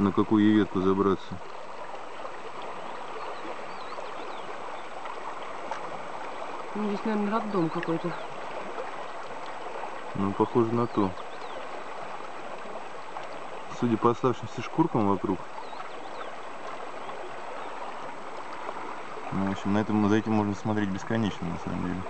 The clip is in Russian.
на какую ветку забраться. Ну, здесь, наверное, роддом какой-то. Ну, похоже на то. Судя по оставшимся шкуркам вокруг. Ну, в общем, на этом, за этим можно смотреть бесконечно, на самом деле.